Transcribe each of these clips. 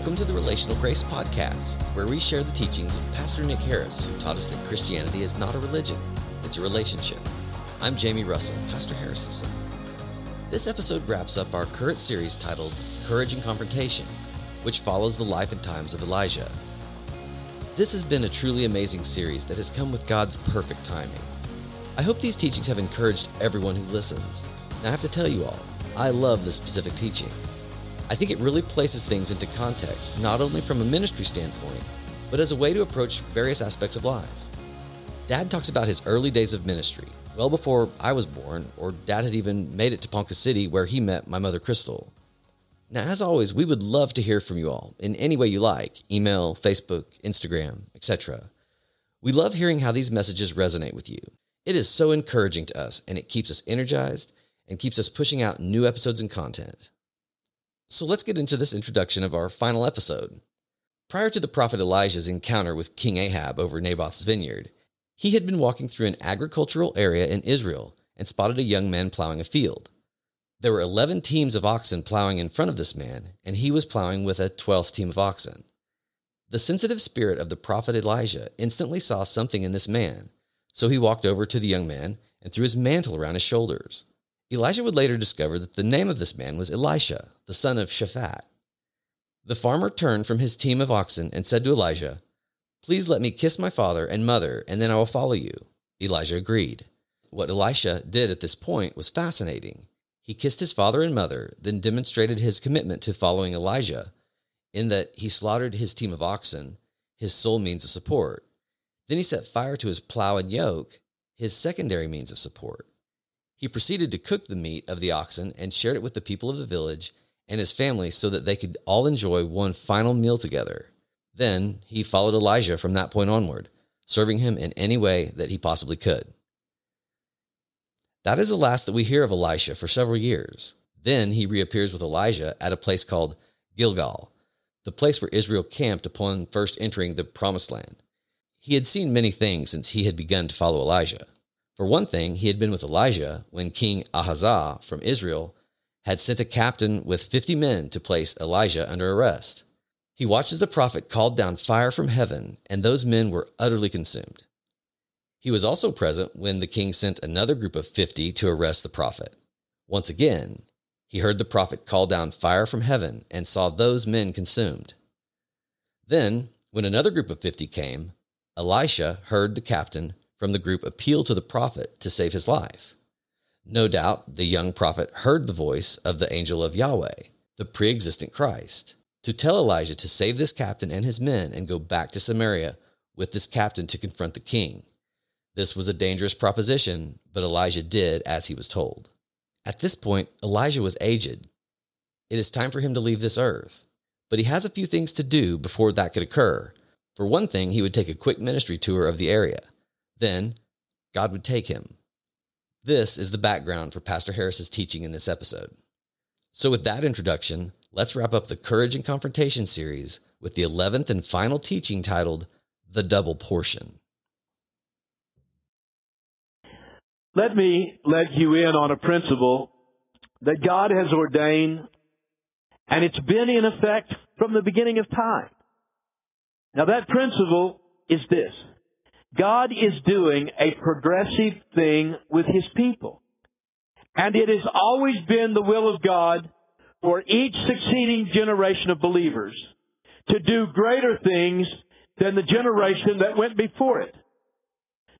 Welcome to the Relational Grace Podcast, where we share the teachings of Pastor Nick Harris, who taught us that Christianity is not a religion, it's a relationship. I'm Jamie Russell, Pastor Harris's son. This episode wraps up our current series titled Courage and Confrontation, which follows the life and times of Elijah. This has been a truly amazing series that has come with God's perfect timing. I hope these teachings have encouraged everyone who listens. Now, I have to tell you all, I love this specific teaching. I think it really places things into context, not only from a ministry standpoint, but as a way to approach various aspects of life. Dad talks about his early days of ministry, well before I was born, or Dad had even made it to Ponca City where he met my mother Crystal. Now, as always, we would love to hear from you all in any way you like email, Facebook, Instagram, etc. We love hearing how these messages resonate with you. It is so encouraging to us, and it keeps us energized and keeps us pushing out new episodes and content. So let's get into this introduction of our final episode. Prior to the prophet Elijah's encounter with King Ahab over Naboth's vineyard, he had been walking through an agricultural area in Israel and spotted a young man plowing a field. There were 11 teams of oxen plowing in front of this man, and he was plowing with a 12th team of oxen. The sensitive spirit of the prophet Elijah instantly saw something in this man, so he walked over to the young man and threw his mantle around his shoulders. Elijah would later discover that the name of this man was Elisha, the son of Shaphat. The farmer turned from his team of oxen and said to Elijah, Please let me kiss my father and mother, and then I will follow you. Elijah agreed. What Elisha did at this point was fascinating. He kissed his father and mother, then demonstrated his commitment to following Elijah, in that he slaughtered his team of oxen, his sole means of support. Then he set fire to his plow and yoke, his secondary means of support. He proceeded to cook the meat of the oxen and shared it with the people of the village and his family so that they could all enjoy one final meal together. Then he followed Elijah from that point onward, serving him in any way that he possibly could. That is the last that we hear of Elisha for several years. Then he reappears with Elijah at a place called Gilgal, the place where Israel camped upon first entering the Promised Land. He had seen many things since he had begun to follow Elijah. For one thing, he had been with Elijah when King Ahaziah from Israel had sent a captain with 50 men to place Elijah under arrest. He watched as the prophet called down fire from heaven, and those men were utterly consumed. He was also present when the king sent another group of 50 to arrest the prophet. Once again, he heard the prophet call down fire from heaven and saw those men consumed. Then, when another group of 50 came, Elisha heard the captain from the group appealed to the prophet to save his life. No doubt the young prophet heard the voice of the angel of Yahweh, the pre existent Christ, to tell Elijah to save this captain and his men and go back to Samaria with this captain to confront the king. This was a dangerous proposition, but Elijah did as he was told. At this point, Elijah was aged. It is time for him to leave this earth, but he has a few things to do before that could occur. For one thing, he would take a quick ministry tour of the area. Then God would take him. This is the background for Pastor Harris's teaching in this episode. So, with that introduction, let's wrap up the Courage and Confrontation series with the 11th and final teaching titled The Double Portion. Let me let you in on a principle that God has ordained, and it's been in effect from the beginning of time. Now, that principle is this God is doing a progressive thing with His people. And it has always been the will of God for each succeeding generation of believers to do greater things than the generation that went before it.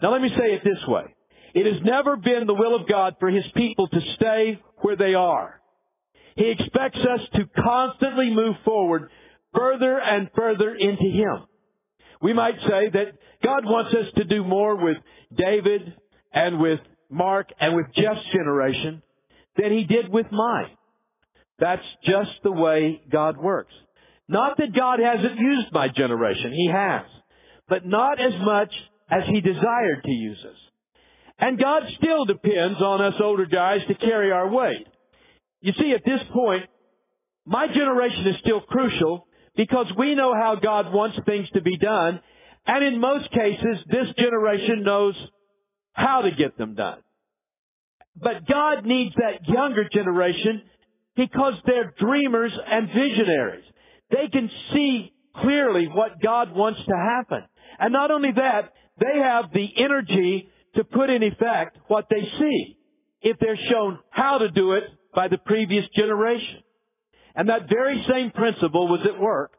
Now let me say it this way. It has never been the will of God for His people to stay where they are. He expects us to constantly move forward further and further into Him. We might say that God wants us to do more with David and with Mark and with Jeff's generation than he did with mine. That's just the way God works. Not that God hasn't used my generation. He has. But not as much as he desired to use us. And God still depends on us older guys to carry our weight. You see, at this point, my generation is still crucial because we know how God wants things to be done and in most cases, this generation knows how to get them done. But God needs that younger generation because they're dreamers and visionaries. they can see clearly what God wants to happen. And not only that, they have the energy to put in effect what they see if they're shown how to do it by the previous generation. And that very same principle was at work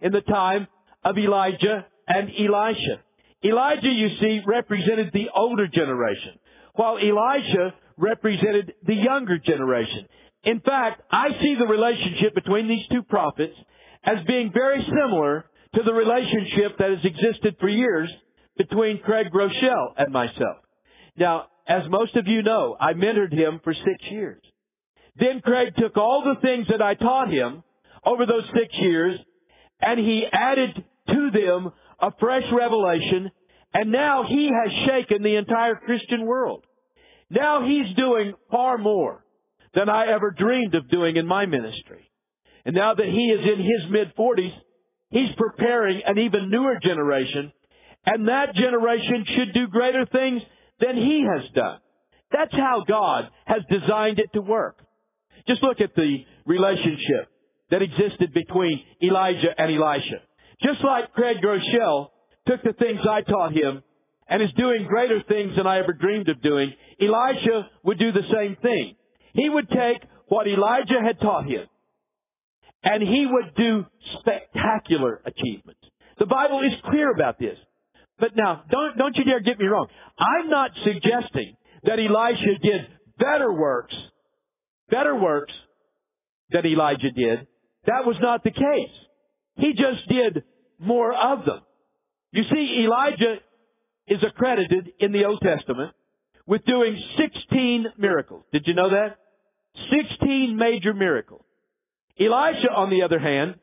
in the time of Elijah and Elisha. Elijah, you see, represented the older generation, while Elisha represented the younger generation. In fact, I see the relationship between these two prophets as being very similar to the relationship that has existed for years between Craig Groeschel and myself. Now, as most of you know, I mentored him for six years. Then Craig took all the things that I taught him over those six years and he added to them a fresh revelation and now he has shaken the entire Christian world. Now he's doing far more than I ever dreamed of doing in my ministry. And now that he is in his mid 40s, he's preparing an even newer generation and that generation should do greater things than he has done. That's how God has designed it to work. Just look at the relationship that existed between Elijah and Elisha. Just like Craig Groeschel took the things I taught him and is doing greater things than I ever dreamed of doing, Elisha would do the same thing. He would take what Elijah had taught him and he would do spectacular achievements. The Bible is clear about this. But now, don't, don't you dare get me wrong. I'm not suggesting that Elisha did better works, better works than Elijah did. That was not the case. He just did more of them. You see, Elijah is accredited in the Old Testament with doing 16 miracles. Did you know that? 16 major miracles. Elisha, on the other hand,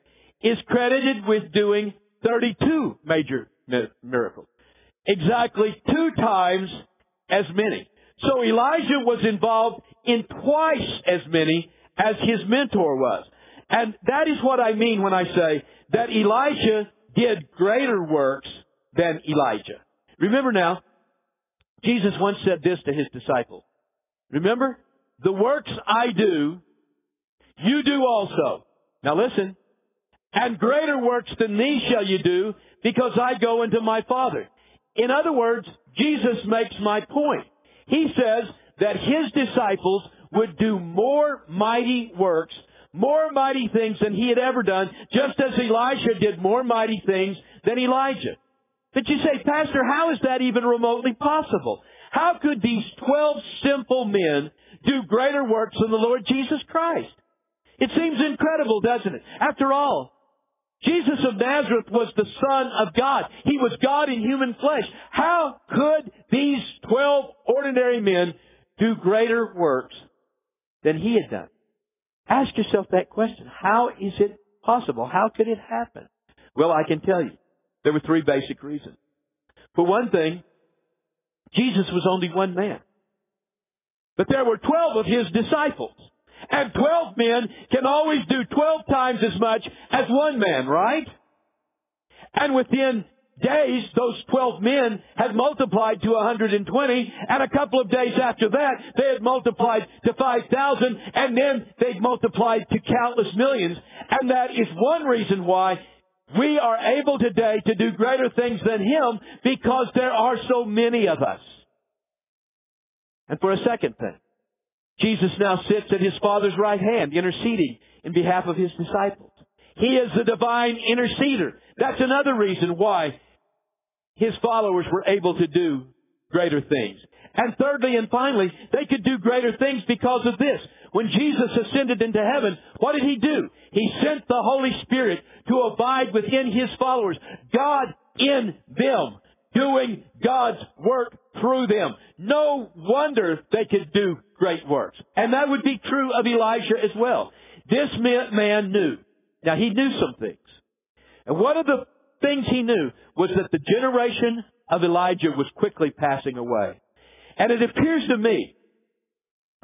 is credited with doing 32 major miracles. Exactly two times as many. So Elijah was involved in twice as many as his mentor was. And that is what I mean when I say that Elisha did greater works than Elijah. Remember now, Jesus once said this to his disciples. Remember? The works I do, you do also. Now listen. And greater works than these shall you do, because I go into my Father. In other words, Jesus makes my point. He says that his disciples would do more mighty works, more mighty things than he had ever done, just as Elisha did more mighty things than Elijah. But you say, Pastor, how is that even remotely possible? How could these 12 simple men do greater works than the Lord Jesus Christ? It seems incredible, doesn't it? After all, Jesus of Nazareth was the Son of God. He was God in human flesh. How could these 12 ordinary men do greater works than he had done? Ask yourself that question. How is it possible? How could it happen? Well, I can tell you. There were three basic reasons. For one thing, Jesus was only one man. But there were 12 of his disciples. And 12 men can always do 12 times as much as one man, right? And within days, those 12 men had multiplied to 120, and a couple of days after that, they had multiplied to 5,000, and then they'd multiplied to countless millions. And that is one reason why we are able today to do greater things than him, because there are so many of us. And for a second thing, Jesus now sits at his Father's right hand, interceding in behalf of his disciples. He is the divine interceder. That's another reason why his followers were able to do greater things. And thirdly and finally, they could do greater things because of this. When Jesus ascended into heaven, what did he do? He sent the Holy Spirit to abide within his followers. God in them, doing God's work through them. No wonder they could do great works. And that would be true of Elijah as well. This man knew. Now he knew some things. And one of the things he knew was that the generation of Elijah was quickly passing away. And it appears to me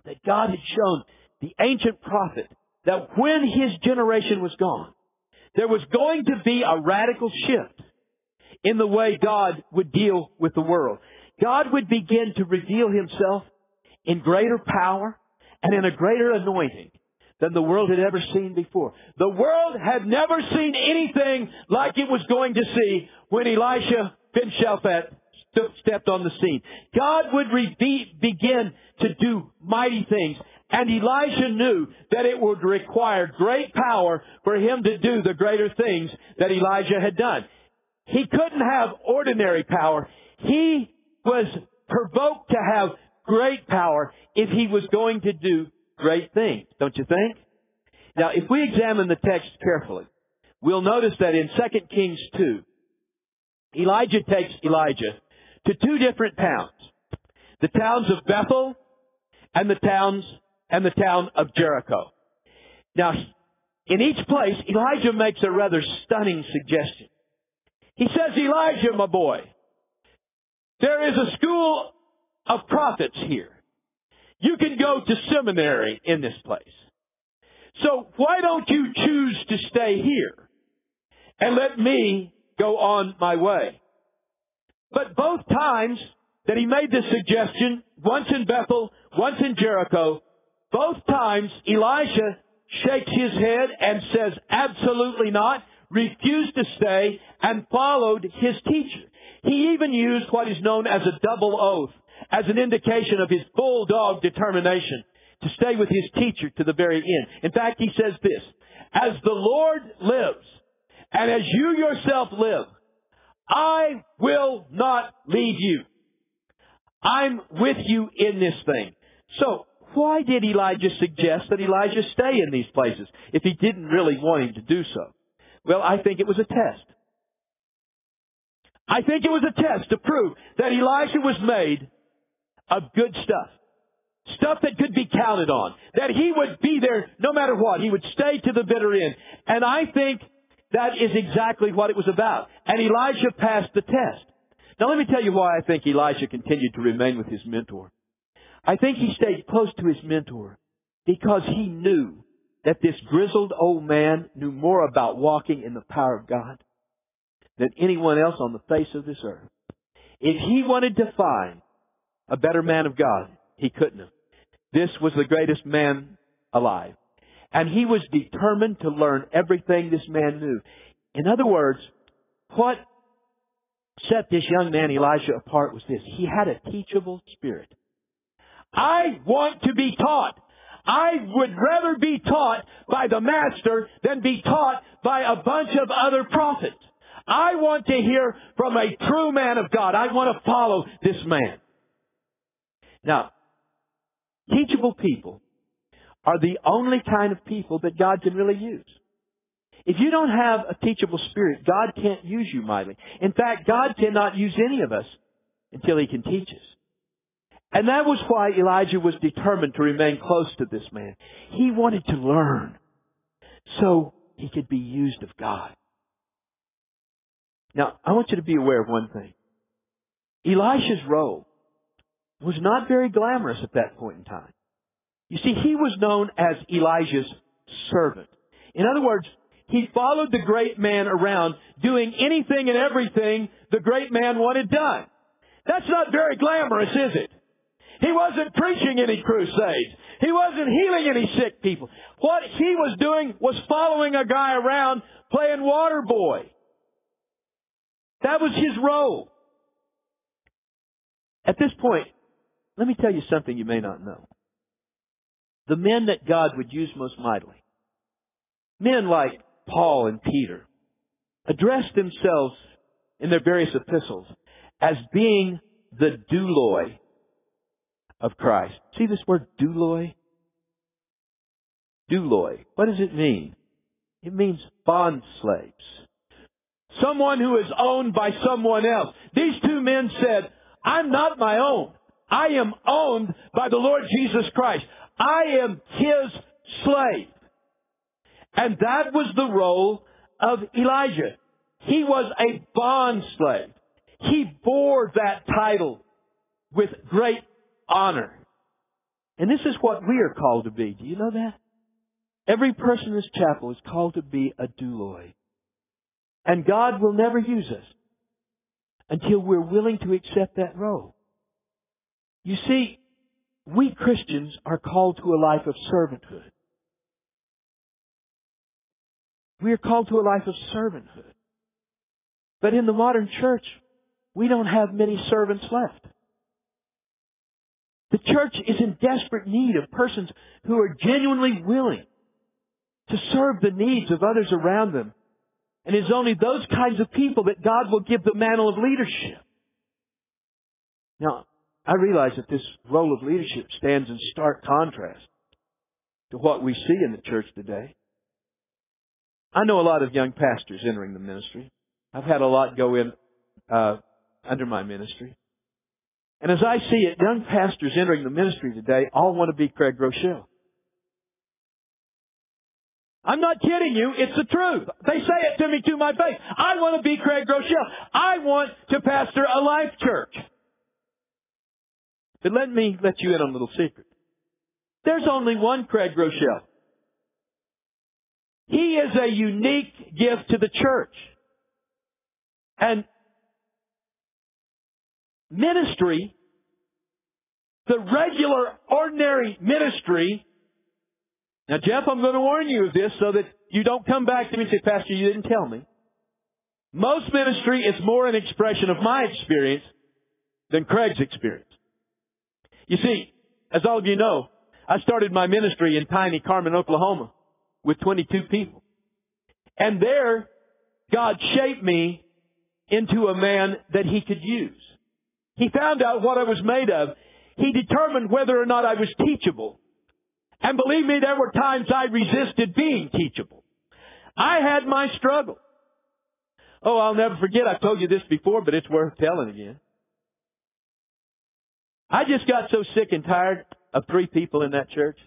that God had shown the ancient prophet that when his generation was gone, there was going to be a radical shift in the way God would deal with the world. God would begin to reveal himself in greater power and in a greater anointing than the world had ever seen before. The world had never seen anything like it was going to see when Elisha ben Shaphat stepped on the scene. God would re- begin to do mighty things. And Elijah knew that it would require great power for him to do the greater things that Elijah had done. He couldn't have ordinary power. He was provoked to have great power if he was going to do great things, don't you think? Now, if we examine the text carefully, we'll notice that in 2 Kings 2, Elijah takes Elijah to two different towns. The towns of Bethel and the towns and the town of Jericho. Now, in each place, Elijah makes a rather stunning suggestion. He says, Elijah, my boy, there is a school of prophets here. You can go to seminary in this place. So why don't you choose to stay here and let me go on my way? But both times that he made this suggestion, once in Bethel, once in Jericho, both times Elisha shakes his head and says, absolutely not, refused to stay and followed his teacher. He even used what is known as a double oath as an indication of his bulldog determination to stay with his teacher to the very end. In fact, he says this, as the Lord lives, and as you yourself live, I will not leave you. I'm with you in this thing. So, why did Elijah suggest that Elijah stay in these places if he didn't really want him to do so? Well, I think it was a test. I think it was a test to prove that Elijah was made of good stuff. Stuff that could be counted on. That he would be there no matter what. He would stay to the bitter end. And I think that is exactly what it was about. And Elijah passed the test. Now let me tell you why I think Elijah continued to remain with his mentor. I think he stayed close to his mentor because he knew that this grizzled old man knew more about walking in the power of God than anyone else on the face of this earth. If he wanted to find a better man of God. He couldn't have. This was the greatest man alive. And he was determined to learn everything this man knew. In other words, what set this young man Elijah apart was this. He had a teachable spirit. I want to be taught. I would rather be taught by the master than be taught by a bunch of other prophets. I want to hear from a true man of God. I want to follow this man. Now, teachable people are the only kind of people that God can really use. If you don't have a teachable spirit, God can't use you mightily. In fact, God cannot use any of us until He can teach us. And that was why Elijah was determined to remain close to this man. He wanted to learn so he could be used of God. Now, I want you to be aware of one thing. Elisha's role was not very glamorous at that point in time. You see, he was known as Elijah's servant. In other words, he followed the great man around doing anything and everything the great man wanted done. That's not very glamorous, is it? He wasn't preaching any crusades. He wasn't healing any sick people. What he was doing was following a guy around playing water boy. That was his role. At this point, let me tell you something you may not know. The men that God would use most mightily, men like Paul and Peter, address themselves in their various epistles as being the douloi of Christ. See this word douloi? Douloi. What does it mean? It means bond slaves. Someone who is owned by someone else. These two men said, I'm not my own. I am owned by the Lord Jesus Christ. I am His slave. And that was the role of Elijah. He was a bond slave. He bore that title with great honor. And this is what we are called to be. Do you know that? Every person in this chapel is called to be a douloi. And God will never use us until we're willing to accept that role. You see, we Christians are called to a life of servanthood. We are called to a life of servanthood. But in the modern church, we don't have many servants left. The church is in desperate need of persons who are genuinely willing to serve the needs of others around them. And it's only those kinds of people that God will give the mantle of leadership. Now, I realize that this role of leadership stands in stark contrast to what we see in the church today. I know a lot of young pastors entering the ministry. I've had a lot go in uh, under my ministry. And as I see it, young pastors entering the ministry today all want to be Craig Groeschel. I'm not kidding you. It's the truth. They say it to me to my face. I want to be Craig Groeschel. I want to pastor a life church. But let me let you in on a little secret. There's only one Craig Groeschel. He is a unique gift to the church. And ministry, the regular, ordinary ministry, now Jeff, I'm going to warn you of this so that you don't come back to me and say, Pastor, you didn't tell me. Most ministry is more an expression of my experience than Craig's experience. You see, as all of you know, I started my ministry in tiny Carmen, Oklahoma with 22 people. And there, God shaped me into a man that He could use. He found out what I was made of. He determined whether or not I was teachable. And believe me, there were times I resisted being teachable. I had my struggle. Oh, I'll never forget, I've told you this before, but it's worth telling again. I just got so sick and tired of three people in that church.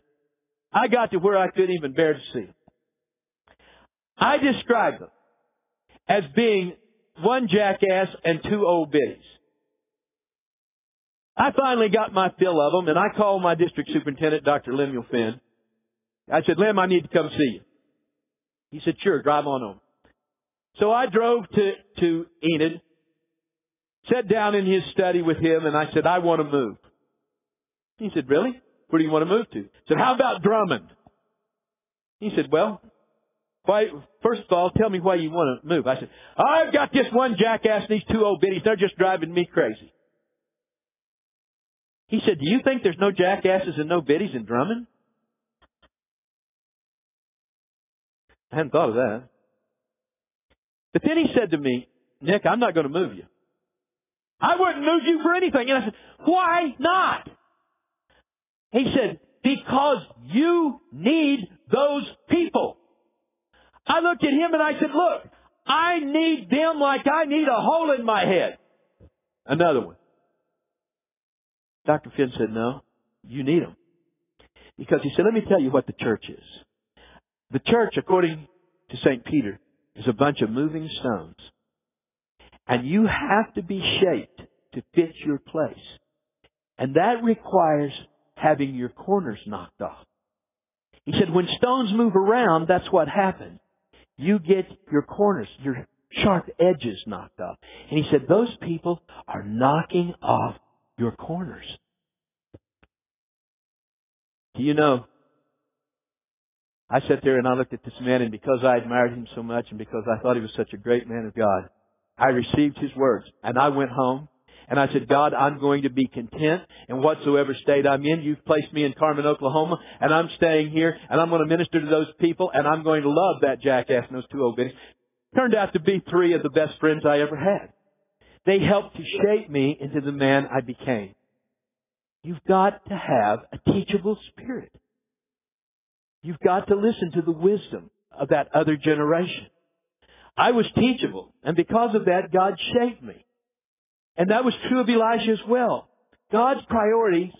I got to where I couldn't even bear to see them. I described them as being one jackass and two old biddies. I finally got my fill of them, and I called my district superintendent, Dr. Lemuel Finn. I said, Lem, I need to come see you. He said, sure, drive on home. So I drove to, to Enid, sat down in his study with him, and I said, I want to move. He said, really? Where do you want to move to? I said, how about Drummond? He said, well, why, first of all, tell me why you want to move. I said, I've got this one jackass and these two old biddies. They're just driving me crazy. He said, Do you think there's no jackasses and no biddies in Drummond? I hadn't thought of that. But then he said to me, Nick, I'm not going to move you. I wouldn't move you for anything. And I said, Why not? He said, Because you need those people. I looked at him and I said, Look, I need them like I need a hole in my head. Another one. Dr. Finn said, No, you need them. Because he said, Let me tell you what the church is. The church, according to St. Peter, is a bunch of moving stones. And you have to be shaped to fit your place. And that requires having your corners knocked off. He said, when stones move around, that's what happens. You get your corners, your sharp edges knocked off. And he said, those people are knocking off your corners. Do you know? I sat there and I looked at this man, and because I admired him so much and because I thought he was such a great man of God, I received his words. And I went home and I said, God, I'm going to be content in whatsoever state I'm in. You've placed me in Carmen, Oklahoma, and I'm staying here, and I'm going to minister to those people, and I'm going to love that jackass and those two old biddies. Turned out to be three of the best friends I ever had. They helped to shape me into the man I became. You've got to have a teachable spirit. You've got to listen to the wisdom of that other generation. I was teachable, and because of that, God shaped me. And that was true of Elijah as well. God's priorities,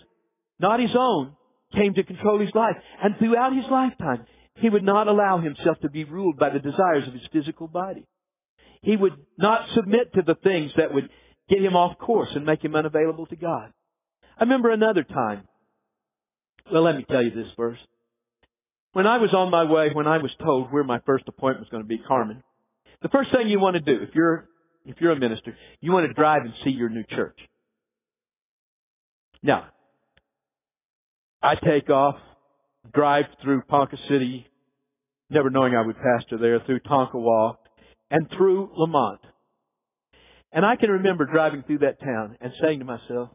not his own, came to control his life. And throughout his lifetime, he would not allow himself to be ruled by the desires of his physical body. He would not submit to the things that would get him off course and make him unavailable to God. I remember another time. Well, let me tell you this first. When I was on my way, when I was told where my first appointment was going to be, Carmen, the first thing you want to do, if you're if you're a minister, you want to drive and see your new church. Now, I take off, drive through Ponca City, never knowing I would pastor there, through Tonkawa, and through Lamont. And I can remember driving through that town and saying to myself,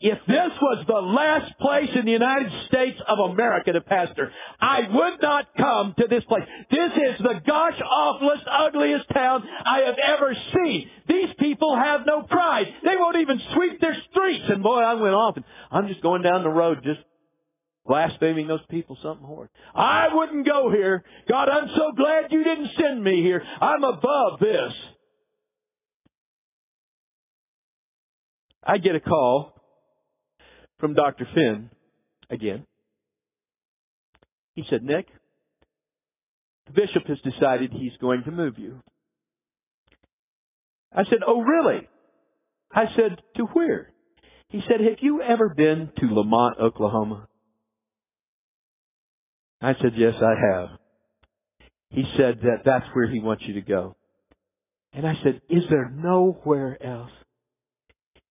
if this was the last place in the United States of America to pastor, I would not come to this place. This is the gosh awfulest, ugliest town I have ever seen. These people have no pride. They won't even sweep their streets. And boy, I went off and I'm just going down the road just blaspheming those people something horrid. I wouldn't go here. God, I'm so glad you didn't send me here. I'm above this. I get a call from Dr. Finn again. He said, Nick, the bishop has decided he's going to move you. I said, Oh, really? I said, To where? He said, Have you ever been to Lamont, Oklahoma? I said, Yes, I have. He said that that's where he wants you to go. And I said, Is there nowhere else?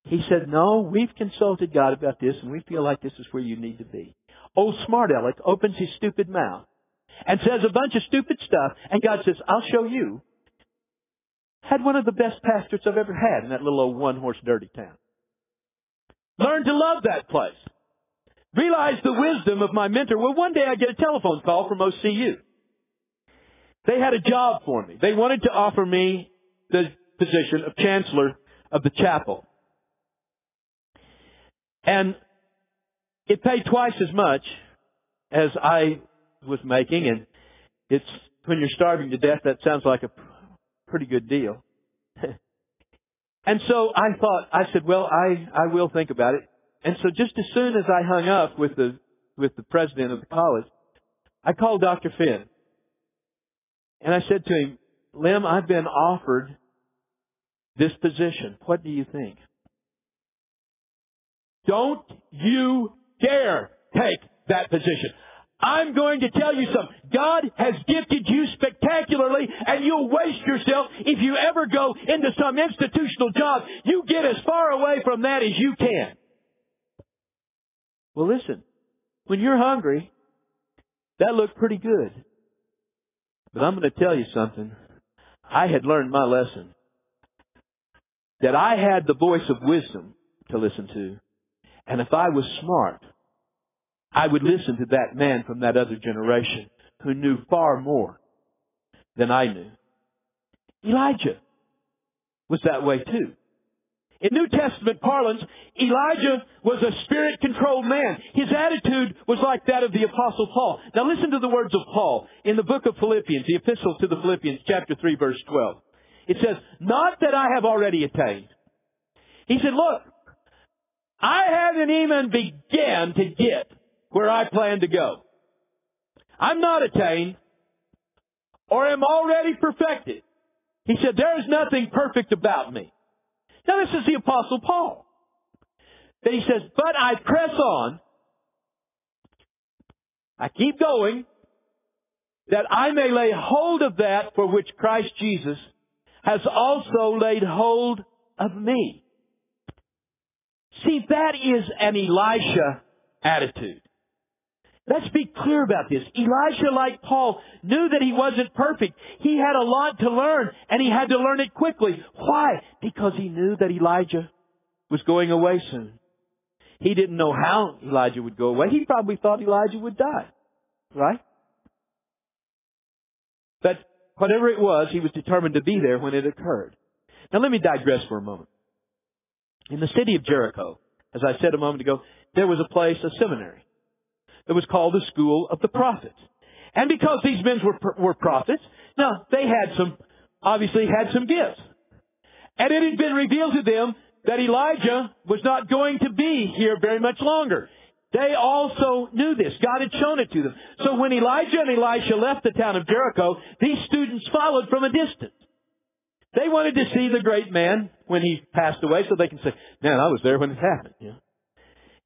He said, No, we've consulted God about this and we feel like this is where you need to be. Old smart aleck opens his stupid mouth and says a bunch of stupid stuff and God says, I'll show you. Had one of the best pastors I've ever had in that little old one horse dirty town. Learned to love that place. Realized the wisdom of my mentor. Well, one day I get a telephone call from OCU. They had a job for me. They wanted to offer me the position of chancellor of the chapel. And it paid twice as much as I was making, and it's when you're starving to death, that sounds like a pretty good deal. and so I thought, I said, well, I, I will think about it. And so just as soon as I hung up with the, with the president of the college, I called Dr. Finn. And I said to him, Lem, I've been offered this position. What do you think? Don't you dare take that position. I'm going to tell you something. God has gifted you spectacularly and you'll waste yourself if you ever go into some institutional job. You get as far away from that as you can. Well, listen, when you're hungry, that looked pretty good. But I'm going to tell you something. I had learned my lesson. That I had the voice of wisdom to listen to. And if I was smart, I would listen to that man from that other generation who knew far more than I knew. Elijah was that way too. In New Testament parlance, Elijah was a spirit controlled man. His attitude was like that of the apostle Paul. Now listen to the words of Paul in the book of Philippians, the epistle to the Philippians, chapter 3, verse 12. It says, Not that I have already attained. He said, Look, I haven't even begun to get where I plan to go. I'm not attained or am already perfected. He said, there is nothing perfect about me. Now this is the apostle Paul. Then he says, but I press on. I keep going that I may lay hold of that for which Christ Jesus has also laid hold of me. See, that is an Elisha attitude. Let's be clear about this. Elisha, like Paul, knew that he wasn't perfect. He had a lot to learn, and he had to learn it quickly. Why? Because he knew that Elijah was going away soon. He didn't know how Elijah would go away. He probably thought Elijah would die. Right? But whatever it was, he was determined to be there when it occurred. Now let me digress for a moment. In the city of Jericho, as I said a moment ago, there was a place, a seminary, that was called the School of the Prophets. And because these men were, were prophets, now they had some, obviously had some gifts. And it had been revealed to them that Elijah was not going to be here very much longer. They also knew this. God had shown it to them. So when Elijah and Elisha left the town of Jericho, these students followed from a distance. They wanted to see the great man when he passed away so they can say, man, I was there when it happened. Yeah.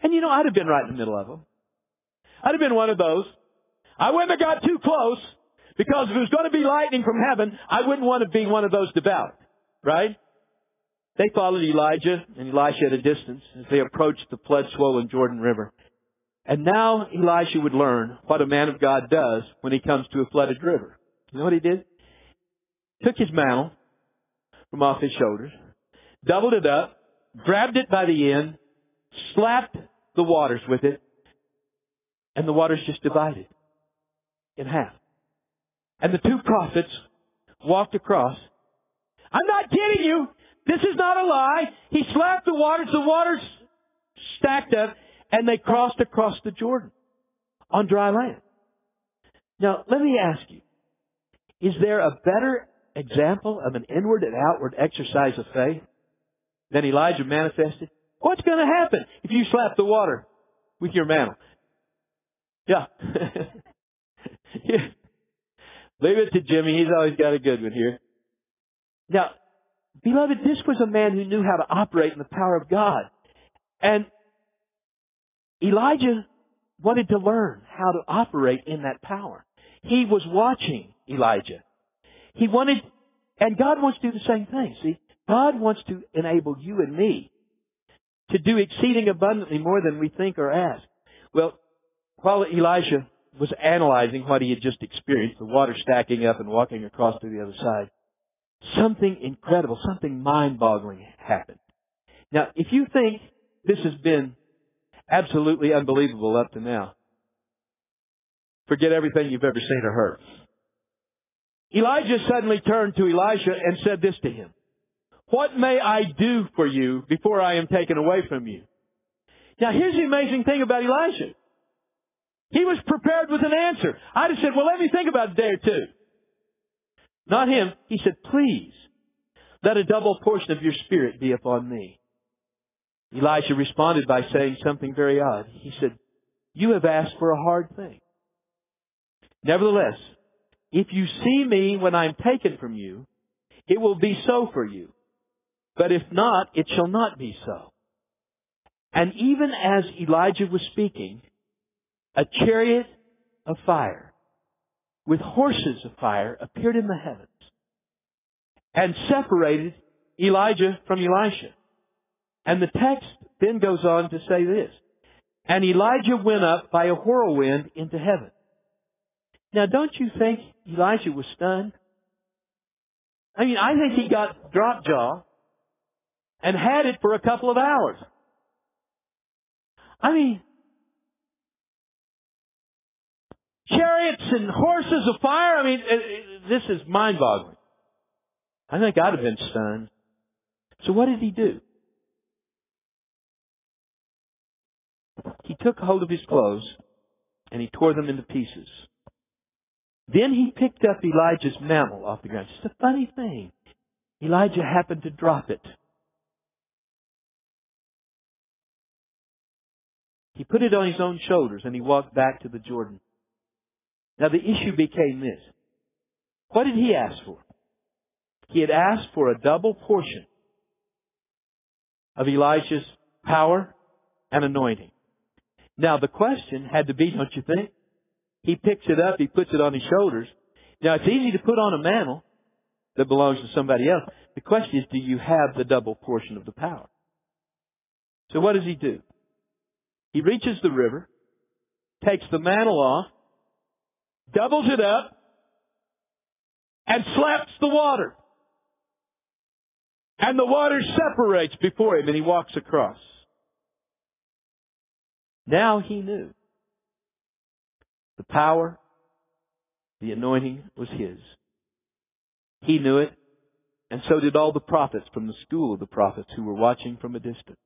And you know, I'd have been right in the middle of them. I'd have been one of those. I wouldn't have got too close because if it was going to be lightning from heaven, I wouldn't want to be one of those devout. Right? They followed Elijah and Elisha at a distance as they approached the flood swollen Jordan River. And now Elisha would learn what a man of God does when he comes to a flooded river. You know what he did? Took his mantle from off his shoulders, doubled it up, grabbed it by the end, slapped the waters with it, and the waters just divided in half. And the two prophets walked across. I'm not kidding you. This is not a lie. He slapped the waters. The waters stacked up and they crossed across the Jordan on dry land. Now, let me ask you, is there a better example of an inward and outward exercise of faith than Elijah manifested? What's going to happen if you slap the water with your mantle? Yeah. yeah. Leave it to Jimmy. He's always got a good one here. Now, beloved, this was a man who knew how to operate in the power of God. And Elijah wanted to learn how to operate in that power. He was watching Elijah. He wanted, and God wants to do the same thing. See, God wants to enable you and me to do exceeding abundantly more than we think or ask. Well, while Elijah was analyzing what he had just experienced, the water stacking up and walking across to the other side, something incredible, something mind-boggling happened. Now, if you think this has been absolutely unbelievable up to now, forget everything you've ever seen or heard. Elijah suddenly turned to Elisha and said this to him. What may I do for you before I am taken away from you? Now here's the amazing thing about Elisha. He was prepared with an answer. I just said, well, let me think about a day or two. Not him. He said, please, let a double portion of your spirit be upon me. Elisha responded by saying something very odd. He said, you have asked for a hard thing. Nevertheless, if you see me when I'm taken from you, it will be so for you. But if not, it shall not be so. And even as Elijah was speaking, a chariot of fire with horses of fire appeared in the heavens and separated Elijah from Elisha. And the text then goes on to say this. And Elijah went up by a whirlwind into heaven. Now don't you think Elijah was stunned? I mean, I think he got drop jaw and had it for a couple of hours. I mean, chariots and horses of fire. I mean, it, it, this is mind boggling. I think I'd have been stunned. So what did he do? He took hold of his clothes and he tore them into pieces. Then he picked up Elijah's mantle off the ground. Just a funny thing. Elijah happened to drop it. He put it on his own shoulders and he walked back to the Jordan. Now the issue became this. What did he ask for? He had asked for a double portion of Elijah's power and anointing. Now the question had to be, don't you think? He picks it up, he puts it on his shoulders. Now it's easy to put on a mantle that belongs to somebody else. The question is, do you have the double portion of the power? So what does he do? He reaches the river, takes the mantle off, doubles it up, and slaps the water. And the water separates before him and he walks across. Now he knew. The power, the anointing was his. He knew it, and so did all the prophets from the school of the prophets who were watching from a distance.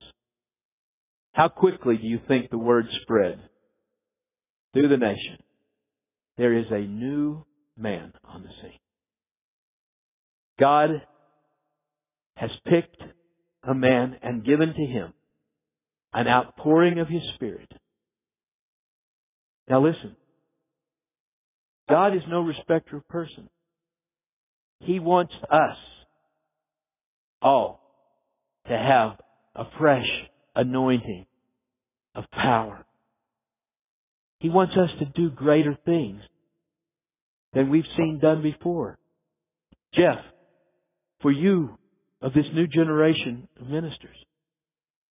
How quickly do you think the word spread through the nation? There is a new man on the scene. God has picked a man and given to him an outpouring of his spirit. Now listen. God is no respecter of person. He wants us all to have a fresh anointing of power. He wants us to do greater things than we've seen done before. Jeff, for you of this new generation of ministers,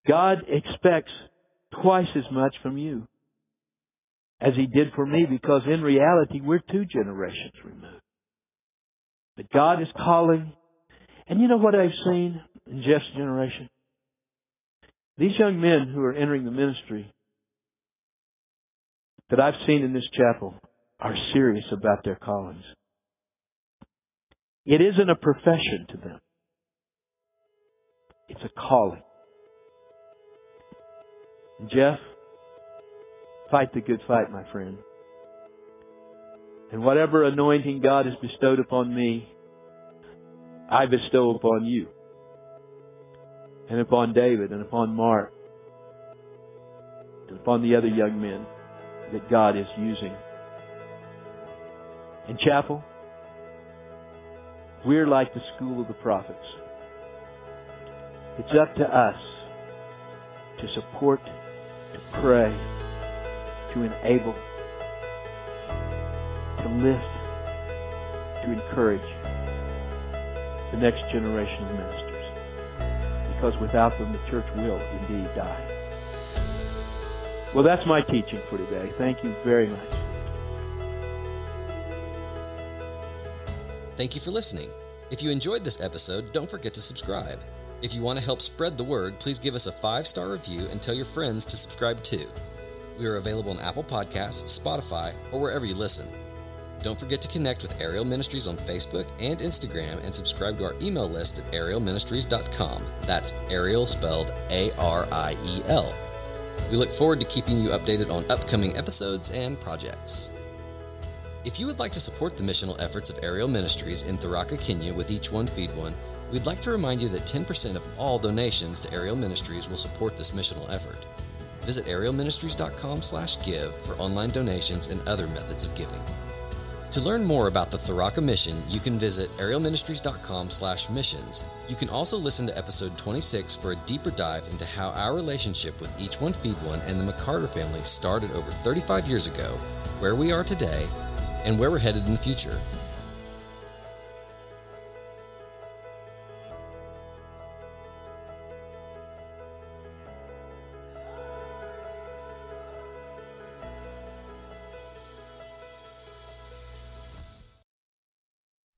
God expects twice as much from you as He did for me because in reality we're two generations removed. But God is calling. And you know what I've seen in Jeff's generation? These young men who are entering the ministry that I've seen in this chapel are serious about their callings. It isn't a profession to them. It's a calling. Jeff, fight the good fight, my friend. And whatever anointing God has bestowed upon me, I bestow upon you. And upon David and upon Mark. And upon the other young men that God is using. In chapel, we're like the school of the prophets. It's up to us to support, to pray, to enable, to lift, to encourage the next generation of ministers. Because without them, the church will indeed die. Well, that's my teaching for today. Thank you very much. Thank you for listening. If you enjoyed this episode, don't forget to subscribe. If you want to help spread the word, please give us a five star review and tell your friends to subscribe too. We are available on Apple Podcasts, Spotify, or wherever you listen. Don't forget to connect with Ariel Ministries on Facebook and Instagram and subscribe to our email list at arielministries.com. That's Ariel spelled A R I E L. We look forward to keeping you updated on upcoming episodes and projects. If you would like to support the missional efforts of Ariel Ministries in Tharaka, Kenya with Each One Feed One, we'd like to remind you that 10% of all donations to Ariel Ministries will support this missional effort. Visit arielministries.com/give for online donations and other methods of giving. To learn more about the Tharaka mission, you can visit arielministries.com/missions. You can also listen to episode 26 for a deeper dive into how our relationship with Each One Feed One and the McCarter family started over 35 years ago, where we are today, and where we're headed in the future.